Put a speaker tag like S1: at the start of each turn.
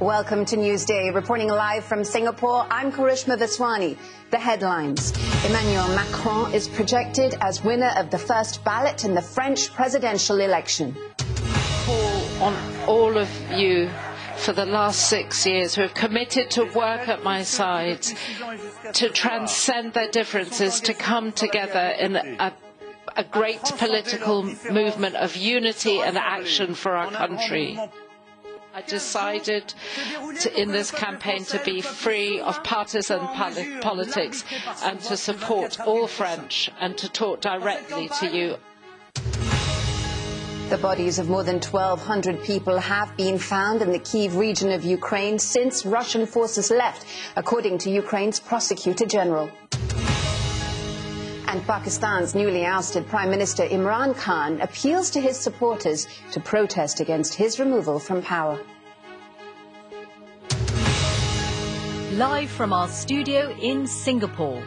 S1: Welcome to Newsday. Reporting live from Singapore, I'm Karishma Vaswani. The headlines. Emmanuel Macron is projected as winner of the first ballot in the French presidential election.
S2: Call on all of you for the last six years who have committed to work at my side, to transcend their differences, to come together in a a great political movement of unity and action for our country. I decided to, in this campaign to be free of partisan politics and to support all French and to talk directly to you.
S1: The bodies of more than 1,200 people have been found in the Kiev region of Ukraine since Russian forces left, according to Ukraine's prosecutor general. And Pakistan's newly ousted Prime Minister Imran Khan appeals to his supporters to protest against his removal from power.
S3: Live from our studio in Singapore.